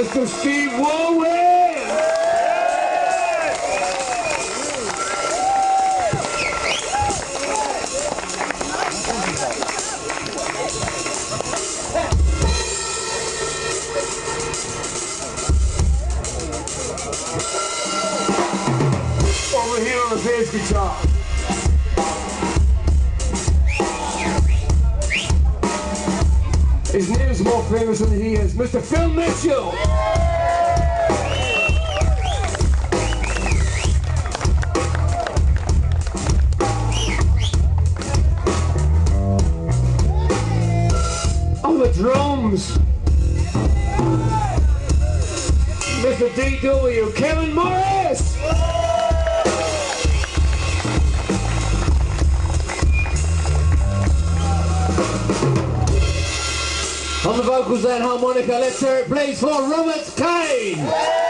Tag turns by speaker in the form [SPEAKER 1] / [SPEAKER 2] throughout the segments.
[SPEAKER 1] Mr. Steve Walwyn. Over here on the bass guitar. Famous than he is, Mr. Phil Mitchell. On the drums, Mr. DW, Kevin Morris. On the vocals and harmonica, let's hear it please for Robert Kane.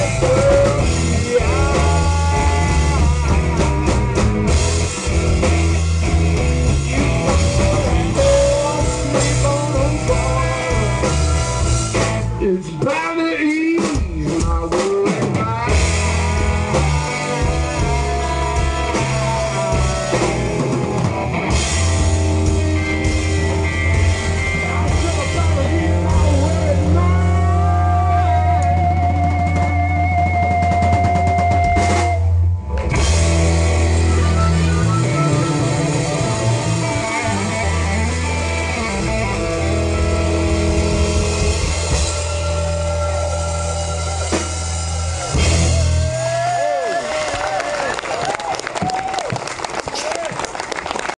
[SPEAKER 1] It's bound to eat.